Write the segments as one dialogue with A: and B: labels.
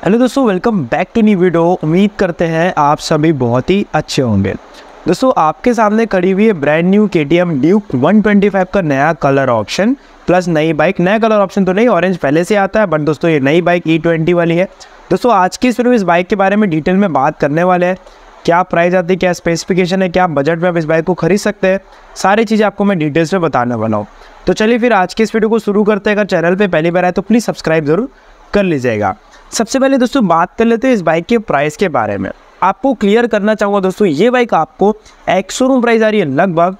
A: Hello दोस्तों welcome back to new video उम्मीद करते हैं आप सभी बहुत ही अच्छे होंगे। दोस्तों, आपके सामने खड़ी हुई है brand new K T M Duke one का नया कलर ऑप्शन प्लस नई बाइक नया कलर ऑप्शन तो नहीं ऑरेंज पहले से आता है बट दोस्तों ये नई बाइक ई ट्वेंटी वाली है। दोस्तों, आज की इस वीडियो इस बाइक के बारे में डिटेल में बात करने वाले हैं। क्या प्राइस आती है, क्या स्पेसिफिकेशन है, क्या बजट में आप इस बाइक को खरीद सकते हैं, सारी चीज़ें आपको मैं डिटेल्स में बताने वाला हूँ। तो चलिए फिर आज की इस वीडियो को शुरू करते हैं। अगर चैनल पे पहली बार आए तो प्लीज़ सब्सक्राइब ज़रूर कर लीजिएगा। सबसे पहले दोस्तों बात कर लेते हैं इस बाइक के प्राइस के बारे में। आपको क्लियर करना चाहूँगा दोस्तों, ये बाइक आपको एक शोरूम प्राइस आ रही है लगभग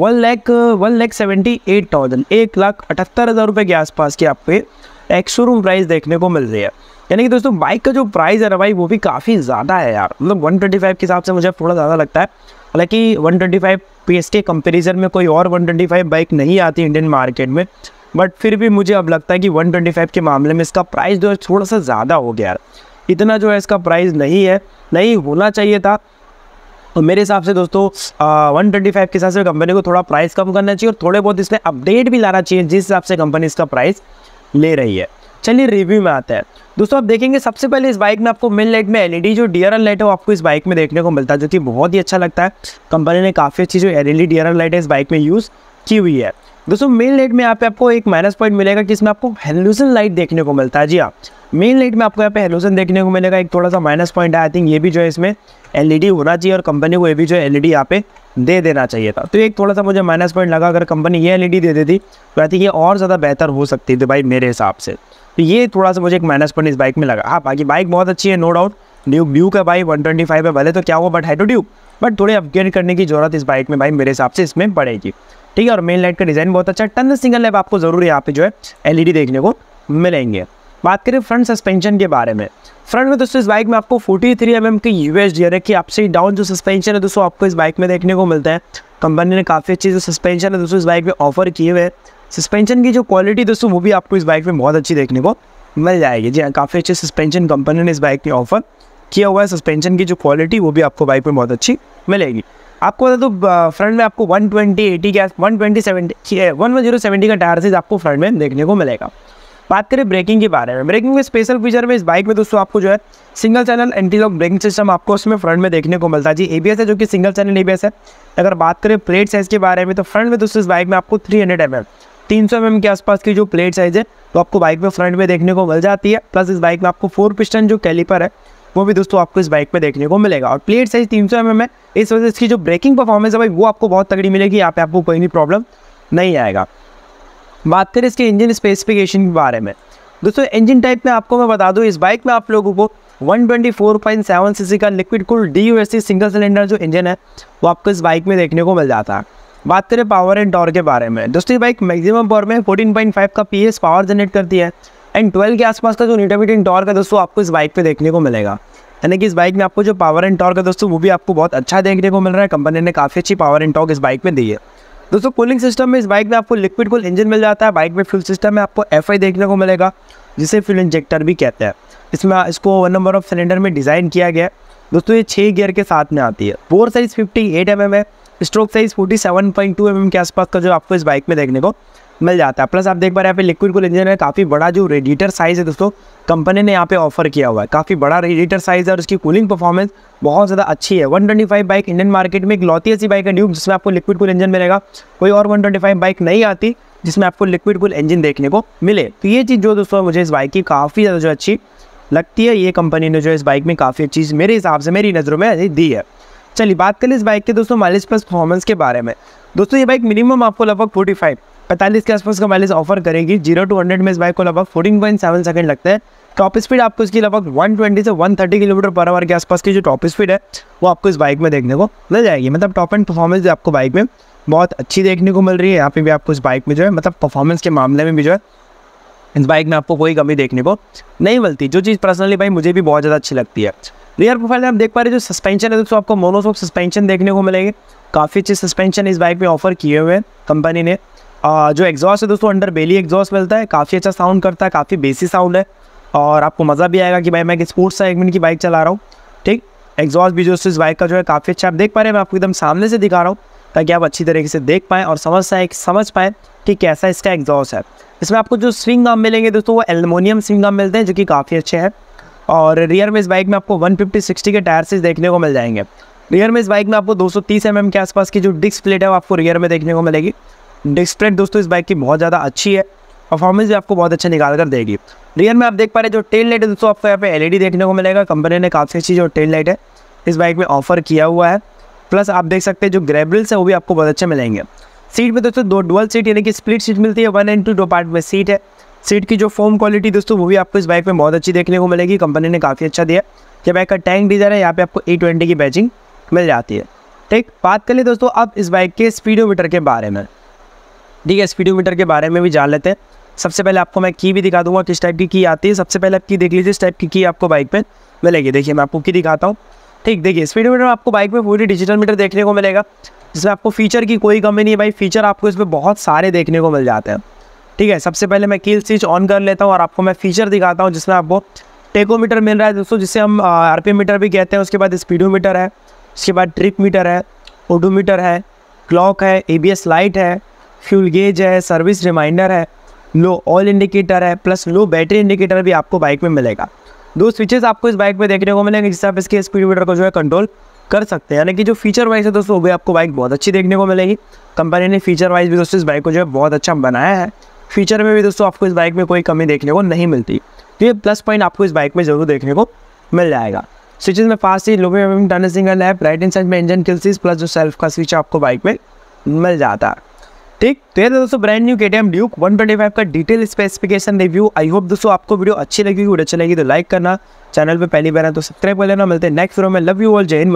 A: one lakh one lakh seventy eight thousand एक लाख अठहत्तर हज़ार रुपये के आसपास की आपको एक शोरूम प्राइस देखने को मिल रही है। यानी कि दोस्तों बाइक का जो प्राइस है ना भाई, वो भी काफ़ी ज़्यादा है यार। मतलब वन ट्वेंटी फाइव के हिसाब से मुझे थोड़ा ज़्यादा लगता है। हालाँकि one twenty five P S के कंपेरिजन में कोई और वन ट्वेंटी फाइव बाइक नहीं आती इंडियन मार्केट में। बट फिर भी मुझे अब लगता है कि 125 के मामले में इसका प्राइस जो है थोड़ा सा ज़्यादा हो गया इतना जो है इसका प्राइस नहीं है, नहीं होना चाहिए था। तो मेरे हिसाब से दोस्तों वन ट्वेंटी फाइव के हिसाब से कंपनी को थोड़ा प्राइस कम करना चाहिए और थोड़े बहुत इसमें अपडेट भी लाना चाहिए जिस हिसाब से कंपनी इसका प्राइस ले रही है। चलिए रिव्यू में आता है। दोस्तों, आप देखेंगे सबसे पहले इस बाइक में आपको मिल लाइट में एलईडी जो डी लाइट है, वो आपको इस बाइक में देखने को मिलता है, जो कि बहुत ही अच्छा लगता है। कंपनी ने काफ़ी अच्छी जो एल ई लाइट है इस बाइक में यूज़ की हुई है। दोस्तों मेन लाइट में यहाँ पे आपको एक माइनस पॉइंट मिलेगा कि इसमें आपको हेलोजन लाइट देखने को मिलता है। जी हाँ मेन लाइट में आपको यहाँ पे हेलोजन देखने को मिलेगा। एक थोड़ा सा माइनस पॉइंट है आई थिंक ये भी जो है इसमें एलईडी होना चाहिए और कंपनी को ये भी जो है एलईडी यहाँ पे दे देना चाहिए था। तो एक थोड़ा सा मुझे माइनस पॉइंट लगा, अगर कंपनी ये एलईडी दे देती तो आई थिंक ये और ज़्यादा बेहतर हो सकती थी भाई मेरे हिसाब से। तो ये थोड़ा सा मुझे एक माइनस पॉइंट इस बाइक में लगा। हाँ बाकी बाइक बहुत अच्छी है नो डाउट ड्यूक ड्यूक है भाई वन ट्वेंटी फाइव है, भले तो क्या हुआ बट है तो ड्यूक बट थोड़े अपग्रेड करने की ज़रूरत इस बाइक में भाई, मेरे हिसाब से इसमें पड़ेगी. ठीक है, और मेन लाइट का डिज़ाइन बहुत अच्छा टन सिंगल लैब आपको ज़रूर यहाँ पे जो है एलईडी देखने को मिलेंगे. बात करें फ्रंट सस्पेंशन के बारे में. फ्रंट में दोस्तों इस बाइक में आपको 43 थ्री एम की यूएस डी है. कि आपसे डाउन जो सस्पेंशन है दोस्तों आपको इस बाइक में देखने को मिलता है. कंपनी ने काफ़ी अच्छी जो सस्पेंशन है दोस्तों इस बाइक में ऑफ़र किए हुए सस्पेंशन की जो क्वालिटी दोस्तों वो भी आपको इस बाइक में बहुत अच्छी देखने को मिल जाएगी। जी हाँ काफ़ी अच्छे सस्पेंशन कंपनी ने इस बाइक में ऑफ़र किया हुआ है। सस्पेंशन की जो क्वालिटी वो भी आपको बाइक में बहुत अच्छी मिलेगी। आपको बता दो फ्रंट में आपको 120 ट्वेंटी एटी का one twenty seventy one one zero seventy का टायर साइज़ आपको फ्रंट में देखने को मिलेगा। बात करें ब्रेकिंग के बारे में। ब्रेकिंग के स्पेशल फीचर में इस बाइक में दोस्तों आपको जो है single channel anti lock braking system आपको उसमें फ्रंट में देखने को मिलता है। जी एबीएस है जो कि सिंगल चैनल एबीएस है। अगर बात करें प्लेट साइज़ के बारे में तो फ्रंट में दोस्तों इस बाइक में आपको थ्री हंड्रेड एम तीन सौ एम के आसपास की जो प्लेट साइज़ है तो आपको बाइक में फ्रंट में देखने को मिल जाती है। प्लस इस बाइक में आपको फोर पिस्टन जो कैलिपर है, वो भी दोस्तों आपको इस बाइक में देखने को मिलेगा। और प्लेट साइज़ तीन सौ एम है, इस वजह से इसकी जो ब्रेकिंग परफॉर्मेंस है भाई, वो आपको बहुत तगड़ी मिलेगी। यहाँ पे आपको कोई भी प्रॉब्लम नहीं आएगा। बात करें इसके इंजन स्पेसिफिकेशन के बारे में। दोस्तों इंजन टाइप में आपको मैं बता दूँ, इस बाइक में आप लोगों को 124.7 सीसी का liquid cooled single cylinder जो इंजन है, वो आपको इस बाइक में देखने को मिल जाता है। बात करें पावर एंड टॉर के बारे में। दोस्तों, ये बाइक मैक्सिमम पावर में 14.5 का पीएस पावर जनरेट करती है। एंड 12 के आसपास का जो नीटामीटिंग टॉर्क है दोस्तों, आपको इस बाइक पे देखने को मिलेगा। यानी कि इस बाइक में आपको जो पावर एंड टॉर्क है दोस्तों, वो भी आपको बहुत अच्छा देखने को मिल रहा है। कंपनी ने काफ़ी अच्छी पावर एंड टॉर्क इस बाइक में दी है। दोस्तों कूलिंग सिस्टम में इस बाइक में आपको लिक्विड कूल इंजन मिल जाता है। बाइक में फ्यूल सिस्टम में आपको एफआई देखने को मिलेगा, जिसे फ्यूल इंजेक्टर भी कहते हैं। इसमें, इसको वन नंबर ऑफ़ सिलेंडर में डिज़ाइन किया गया दोस्तों, ये छः गियर के साथ में आती है। Bore size fifty eight M M है। Stroke size forty seven point two M के आसपास का जो आपको इस बाइक में देखने को मिल जाता है। प्लस आप देख पा रहे हैं यहाँ पे लिक्विड कूल इंजन है, काफ़ी बड़ा जो रेडिएटर साइज़ है दोस्तों कंपनी ने यहाँ पे ऑफ़र किया हुआ है। काफ़ी बड़ा रेडिएटर साइज़ है और उसकी कूलिंग परफॉर्मेंस बहुत ज़्यादा अच्छी है। 125 बाइक इंडियन मार्केट में एक लौती ऐसी बाइक है ड्यूब जिसमें आपको लिक्विड कूल इंजन मिलेगा। कोई और 125 बाइक नहीं आती, जिसमें आपको लिक्विड कूल इंजन देखने को मिले। तो ये चीज़ जो दोस्तों मुझे इस बाइक की काफ़ी ज़्यादा जो अच्छी लगती है, ये कंपनी ने जो इस बाइक में काफ़ी अच्छी मेरे हिसाब से, मेरी नज़रों में दी है। चलिए बात करें इस बाइक के दोस्तों माइलेज प्लस परफॉर्मेंस के बारे में। दोस्तों, ये बाइक मिनिमम आपको लगभग फोर्टी फाइव पैंतालीस के आसपास का माइलेज ऑफ़र करेगी। ज़ीरो टू हंड्रेड में इस बाइक को लगभग फोर्टीन पॉइंट सेवन सेकंड लगता है। टॉप स्पीड आपको इसकी लगभग 120 से 130 किलोमीटर पर आवर के आसपास की जो टॉप स्पीड है, वो आपको इस बाइक में देखने को मिल जाएगी। मतलब टॉप एंड परफॉर्मेंस आपको बाइक में बहुत अच्छी देखने को मिल रही है। यहाँ पे भी आपको इस बाइक में जो है मतलब परफॉर्मेंस के मामले में भी जो है इस बाइक में आपको कोई कमी देखने को नहीं मिलती। जो चीज़ पर्सनली भाई मुझे भी बहुत ज़्यादा अच्छी लगती है। रियर प्रोफ़ाइल में आप देख पा रहे जो सस्पेंशन है दोस्तों आपको मोनोसोक सस्पेंशन देखने को मिलेगी। काफ़ी अच्छे सस्पेंशन इस बाइक में ऑफ़र किए हुए हैं कंपनी ने। जो एग्जॉस्ट है दोस्तों अंडर बेली एग्जॉस्ट मिलता है, काफ़ी अच्छा साउंड करता है, काफ़ी बेसी साउंड है। और आपको मज़ा भी आएगा कि भाई मैं एक स्पोर्ट्स सेगमेंट की बाइक चला रहा हूँ, ठीक? एग्जॉस्ट भी जो इस बाइक का जो है, काफ़ी अच्छा आप देख पा रहे हैं, मैं आपको एकदम सामने से दिखा रहा हूँ। ताकि आप अच्छी तरीके से देख पाएँ और समझ पाए समझ पाएँ कि कैसा इसका एग्जॉस्ट है। इसमें आपको जो स्विंग आम मिलेंगे दोस्तों, वो एलमोनियम स्विंग आम मिलते हैं, जो कि काफ़ी अच्छे हैं। और रियर में इस बाइक में आपको 150 60 के टायर से देखने को मिल जाएँगे। रियर में इस बाइक में आपको 230 mm के आसपास की जो डिस्क प्लेट है, वो आपको रियर में देखने को मिलेगी। डिस्क प्लेट दोस्तों इस बाइक की बहुत ज़्यादा अच्छी है। परफॉर्मेंस भी आपको बहुत अच्छा निकाल कर देगी। रियर में आप देख पा रहे जो टेल लाइट है दोस्तों, आपको यहाँ पे एलईडी देखने को मिलेगा। कंपनी ने काफ़ी अच्छी जो टेल लाइट है, इस बाइक में ऑफ़र किया हुआ है। प्लस आप देख सकते हैं जो ग्रेबल्स है, वो भी आपको बहुत अच्छे मिलेंगे। सीट में दोस्तों, दो डुअल सीट यानी कि स्प्लिट सीट मिलती है वन एंड टू दो पार्ट में सीट है। सीट की जो फोम क्वालिटी दोस्तों, वो भी आपको इस बाइक में बहुत अच्छी देखने को मिलेगी। कंपनी ने काफ़ी अच्छा दिया। ये बाइक का टैंक डीजर है, यहाँ पे आपको ए ट्वेंटी की बैचिंग मिल जाती है। ठीक, बात कर ले दोस्तों, अब इस बाइक के स्पीडोमीटर के बारे में। ठीक है स्पीडोमीटर के बारे में भी जान लेते हैं। सबसे पहले आपको मैं की भी दिखा दूँगा, किस टाइप की की आती है। सबसे पहले आप की देख लीजिए, इस टाइप की की आपको बाइक पे मिलेगी। देखिए, मैं आपको की दिखाता हूँ। ठीक, देखिए स्पीडोमीटर आपको बाइक में पूरी डिजिटल मीटर देखने को मिलेगा, जिसमें आपको फीचर की कोई कमी नहीं है भाई। फीचर आपको इसमें बहुत सारे देखने को मिल जाते हैं। ठीक है, सबसे पहले मैं कील स्विच ऑन कर लेता हूँ और आपको मैं फीचर दिखाता हूँ जिसमें आपको टेकोमीटर मिल रहा है। दोस्तों, जिसे हम आर मीटर भी कहते हैं, उसके बाद स्पीडोमीटर है, उसके बाद ट्रिप मीटर है ओडोमीटर है क्लॉक है एबीएस लाइट है फ्यूल गेज है सर्विस रिमाइंडर है लो ऑयल इंडिकेटर है प्लस लो बैटरी इंडिकेटर भी आपको बाइक में मिलेगा। दो स्विचेस आपको इस बाइक में देखने को मिलेंगे, जिससे आप इसके स्पीडोमीटर को जो है कंट्रोल कर सकते हैं। यानी कि जो फीचर वाइज है दोस्तों, वो भी आपको बाइक बहुत अच्छी देखने को मिलेगी। कंपनी ने फीचर वाइज भी दोस्तों इस बाइक को जो है बहुत अच्छा बनाया है। फीचर में भी दोस्तों आपको इस बाइक में कोई कमी देखने को नहीं मिलती। तो ये प्लस पॉइंट आपको इस बाइक में ज़रूर देखने को मिल जाएगा। स्विचेज में fast seat low turn single है राइट हैंड साइड में इंजन किल्सिस प्लस जो सेल्फ का स्विच आपको बाइक में मिल जाता। है ठीक तो ये दोस्तों brand new K T M Duke one का detail specification review I hope दोस्तों आपको वीडियो अच्छी लगी, वीडियो अच्छी लगी तो लाइक करना। चैनल पे पहली बार है तो सब्सक्राइब कर लेना। मिलते हैं नेक्स्ट वीडियो में। Love you all Jai Hind